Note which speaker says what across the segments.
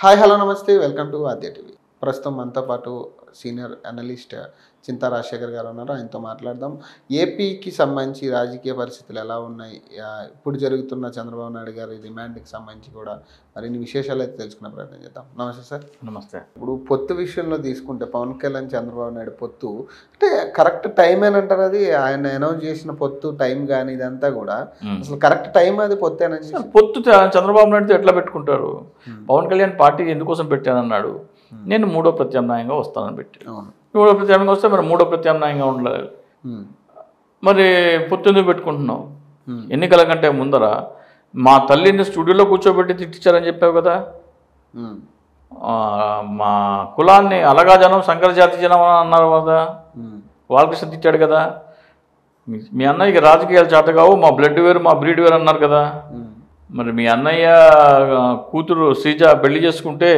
Speaker 1: Hi hello నమస్తే. Welcome to Aadya TV. ప్రస్తుతం మనతో పాటు సీనియర్ అనలిస్ట్ చింతా రాజశేఖర్ గారు ఉన్నారు. ఆయనతో మాట్లాడదాం. ఏపీకి సంబంధించి రాజకీయ పరిస్థితులు ఎలా ఉన్నాయి? ఇప్పుడు జరుగుతున్న చంద్రబాబు నాయుడు గారి రిమాండ్కి సంబంధించి కూడా మరిన్ని విశేషాలు అయితే తెలుసుకునే ప్రయత్నం చేద్దాం. నమస్తే సార్.
Speaker 2: నమస్తే.
Speaker 1: ఇప్పుడు పొత్తు విషయంలో తీసుకుంటే పవన్ కళ్యాణ్ చంద్రబాబు నాయుడు పొత్తు. అంటే కరెక్ట్ టైం ఏనంటారు అది. ఆయన అనౌన్స్ చేసిన పొత్తు టైం కానీ ఇదంతా కూడా. అసలు కరెక్ట్ టైం అది పొత్తేనని
Speaker 2: అసలు పొత్తు చంద్రబాబు నాయుడుతో ఎట్లా పెట్టుకుంటారు? పవన్ కళ్యాణ్ పార్టీ ఎందుకోసం పెట్టానన్నాడు? నేను మూడో ప్రత్యామ్నాయంగా వస్తానని పెట్టాను మూడో ప్రత్యామ్నాయంగా వస్తే మరి మూడో ప్రత్యామ్నాయంగా ఉండాలి
Speaker 1: మ్మ్.
Speaker 2: మరి పొత్తు ఎందుకు పెట్టుకుంటున్నావు?
Speaker 1: మ్మ్.
Speaker 2: ఎన్నికల కంటే ముందర మా తల్లిని స్టూడియోలో కూర్చోబెట్టి తిట్టించారని చెప్పావు కదా? మా కులాన్ని అలగా జనం శంకర జాతి జనం అని అన్నారు కదా. బాలకృష్ణ తిట్టాడు కదా? మీ- అన్నయ్యకి రాజకీయాలు చేత కావు మా బ్లడ్ వేరు మా బ్రీడ్ వేరు అన్నారు కదా. మరి మీ అన్నయ్య కూతురు శ్రీజ పెళ్ళి చేసుకుంటే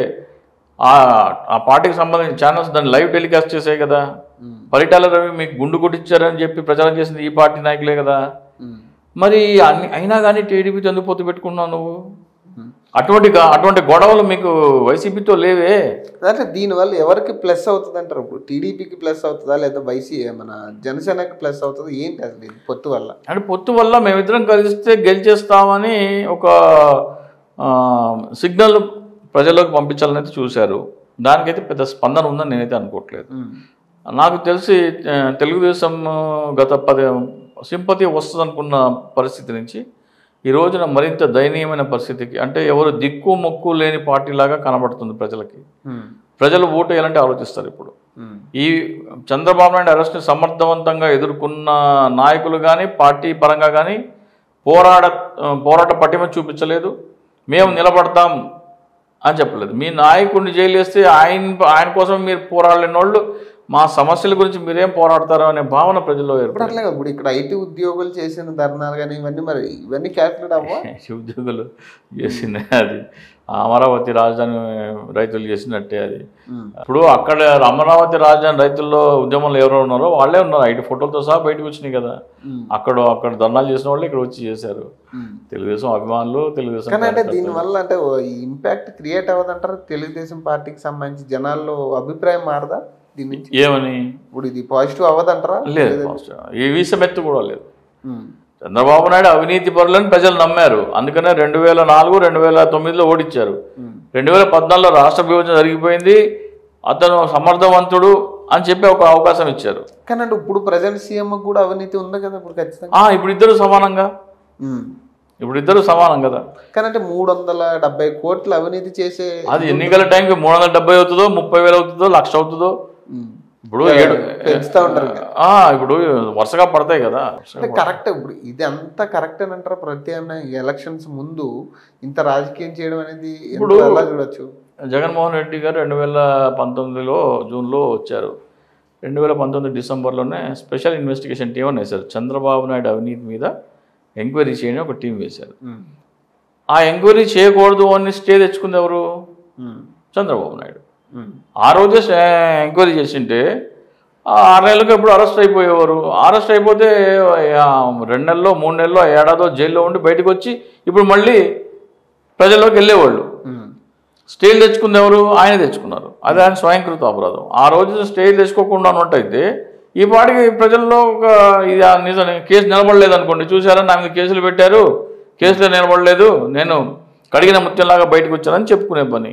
Speaker 2: ఆ ఆ పార్టీకి సంబంధించిన ఛానల్స్ దాన్ని లైవ్ టెలికాస్ట్ చేసాయి కదా. పరిటాల రవి మీకు గుండు కొట్టించారని చెప్పి ప్రచారం చేసింది ఈ పార్టీ నాయకులే కదా. మరి అన్ని అయినా కానీ టీడీపీతో ఎందుకు పొత్తు పెట్టుకున్నావు నువ్వు. అటువంటి అటువంటి గొడవలు మీకు వైసీపీతో లేవే.
Speaker 1: అంటే దీనివల్ల ఎవరికి ప్లస్ అవుతుంది అంటారు ఇప్పుడు టీడీపీకి ప్లస్ అవుతుందా? లేదా వైసీ మన జనసేనకి ప్లస్ అవుతుందా? ఏంటి అసలు ఇది పొత్తు వల్ల?
Speaker 2: అంటే పొత్తు వల్ల మేమిద్దరం కలిస్తే గెలిచేస్తామని ఒక సిగ్నల్ ప్రజల్లోకి పంపించాలని అయితే చూశారు దానికైతే పెద్ద స్పందన ఉందని నేనైతే అనుకోవట్లేదు. నాకు తెలిసి తెలుగుదేశం గత పది సింపతి వస్తుంది అనుకున్న పరిస్థితి నుంచి ఈ రోజున మరింత దయనీయమైన పరిస్థితికి అంటే ఎవరు దిక్కు మొక్కు లేని పార్టీలాగా కనబడుతుంది ప్రజలకి. ప్రజలు ఓటు వేయాలంటే ఆలోచిస్తారు ఇప్పుడు. ఈ చంద్రబాబు నాయుడు అరెస్ట్ని సమర్థవంతంగా ఎదుర్కొన్న నాయకులు కానీ పార్టీ పరంగా కానీ పోరాడ పోరాట పటిమ చూపించలేదు మేము నిలబడతాం అని చెప్పలేదు. మీ నాయకుడిని జైలు వేస్తే ఆయన ఆయన కోసం మీరు పోరాడలేని వాళ్ళు మా సమస్యల గురించి మీరేం పోరాడతారు అనే భావన ప్రజల్లో
Speaker 1: ఇప్పుడు అట్లే ఇప్పుడు ఇక్కడ ఐటీ ఉద్యోగులు చేసిన ధర్నాలు కానీ ఇవన్నీ మరి ఇవన్నీ క్యాల్కులేట్ అవ్వా
Speaker 2: ఉద్యోగులు చేసింది అది. అమరావతి రాజధాని రైతులు చేసినట్టే అది. ఇప్పుడు అక్కడ అమరావతి రాజధాని రైతుల్లో ఉద్యమంలో ఎవరు ఉన్నారో వాళ్ళే ఉన్నారు. ఐటీ ఫోటోలతో సహా బయటకు వచ్చినాయి కదా. అక్కడ అక్కడ ధర్నాలు చేసిన వాళ్ళు ఇక్కడ వచ్చి చేశారు. తెలుగుదేశం అభిమానులు తెలుగుదేశం
Speaker 1: కానీ అంటే. దీనివల్ల అంటే ఇంపాక్ట్ క్రియేట్ అవ్వదంటారు? తెలుగుదేశం పార్టీకి సంబంధించి జనాల్లో అభిప్రాయం మారదా? దీని నుంచి?
Speaker 2: ఏమని?
Speaker 1: ఇప్పుడు ఇది పాజిటివ్ అవ్వదంటారా?
Speaker 2: లేదు ఈ వీసమెత్తు కూడా లేదు. చంద్రబాబు నాయుడు అవినీతి పరులని ప్రజలు నమ్మారు. అందుకనే రెండు వేల నాలుగు రెండు వేల తొమ్మిదిలో ఓడిచ్చారు. రెండు వేల పద్నాలుగులో రాష్ట్ర విభజన జరిగిపోయింది. అతను సమర్థవంతుడు అని చెప్పి ఒక అవకాశం ఇచ్చారు.
Speaker 1: కానీ అంటే ఇప్పుడు ప్రజెంట్ సీఎం కూడా అవినీతి ఉంది కదా? ఇప్పుడు ఖచ్చితంగా.
Speaker 2: ఇప్పుడు ఇద్దరు సమానంగా. ఇప్పుడు ఇద్దరు సమానం కదా.
Speaker 1: కానీ అంటే మూడు వందల డెబ్బై కోట్లు అవినీతి చేసే
Speaker 2: అది ఎన్నికల టైంకి మూడు వందల డెబ్బై అవుతుందో ముప్పై వేలు అవుతుందో లక్ష అవుతుందో. ఇప్పుడు
Speaker 1: పెంచుతా ఉంటారు
Speaker 2: ఇప్పుడు వరుసగా పడతాయి కదా.
Speaker 1: అంటే కరెక్ట్ ఇప్పుడు ఇది అంతా కరెక్ట్ అని అంటారా ప్రత్యామ్నాయ ఎలక్షన్స్ ముందు ఇంత రాజకీయం చేయడం అనేది
Speaker 2: ఇప్పుడు
Speaker 1: చూడొచ్చు?
Speaker 2: జగన్మోహన్ రెడ్డి గారు రెండు వేల పంతొమ్మిదిలో జూన్లో వచ్చారు. రెండు వేల పంతొమ్మిది డిసెంబర్లోనే స్పెషల్ ఇన్వెస్టిగేషన్ టీం అని వేశారు. చంద్రబాబు నాయుడు అవినీతి మీద ఎంక్వైరీ చేయని ఒక టీం వేశారు. ఆ ఎంక్వైరీ చేయకూడదు అని స్టే తెచ్చుకుంది ఎవరు. చంద్రబాబు నాయుడు. ఆ రోజే ఎంక్వైరీ చేసింటే ఆరు నెలలకు ఎప్పుడు అరెస్ట్ అయిపోయేవారు. అరెస్ట్ అయిపోతే రెండు నెలల్లో మూడు నెలల్లో ఏడాదో జైల్లో ఉండి బయటకు వచ్చి ఇప్పుడు మళ్ళీ ప్రజల్లోకి వెళ్ళేవాళ్ళు. స్టేలు తెచ్చుకుంది ఎవరు? ఆయన తెచ్చుకున్నారు. అది ఆయన స్వయంకృత అపరాధం. ఆ రోజు స్టేలు తెచ్చుకోకుండా ఉన్నట్టయితే ఈ పాటికి ప్రజల్లో ఒక ఇది నిజం కేసు నిలబడలేదు అనుకోండి చూసారా నా మీద కేసులు పెట్టారు. కేసులో నిలబడలేదు. నేను కడిగిన ముత్యంలాగా బయటకు వచ్చానని చెప్పుకునే పని.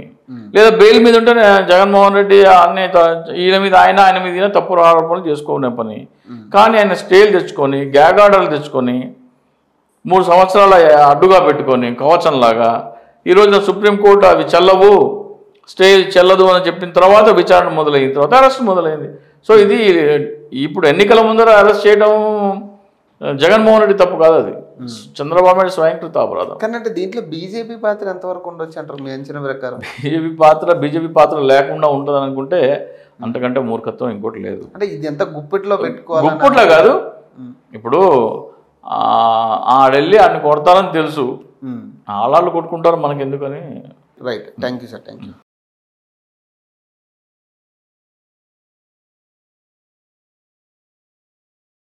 Speaker 2: లేదా బెయిల్ మీద ఉంటే జగన్మోహన్ రెడ్డి అన్ని ఈయన మీద ఆయన ఆయన మీద ఈయన తప్పుడు ఆరోపణలు చేసుకునే పని. కానీ ఆయన స్టేలు తెచ్చుకొని గ్యాగ్ ఆర్డర్లు తెచ్చుకొని మూడు సంవత్సరాల అడ్డుగా పెట్టుకొని కవచంలాగా ఈ రోజున సుప్రీంకోర్టు అవి చెల్లవు స్టే చెల్లదు అని చెప్పిన తర్వాత విచారణ మొదలైన తర్వాత అరెస్ట్ మొదలైంది. సో ఇది ఇప్పుడు ఎన్నికల ముందర అరెస్ట్ చేయడం జగన్మోహన్ రెడ్డి తప్పు కాదు అది. చంద్రబాబు నాయుడు స్వయంకృత అపరాధం.
Speaker 1: కానీ అంటే దీంట్లో బీజేపీ పాత్ర ఎంతవరకు ఉండొచ్చు అంటారు మీ అంచనా ప్రకారం?
Speaker 2: బీజేపీ పాత్ర బీజేపీ పాత్ర లేకుండా ఉంటుంది అనుకుంటే అంతకంటే మూర్ఖత్వం ఇంకోటి లేదు.
Speaker 1: అంటే ఇది ఎంత గుప్పిట్లో పెట్టుకోవాలి
Speaker 2: గుప్పట్లో కాదు. ఇప్పుడు ఆడెళ్ళి ఆయన కొడతారని తెలుసు. ఆళ్ళాళ్ళు కొట్టుకుంటారు మనకెందుకని?
Speaker 1: Right thank you sir thank you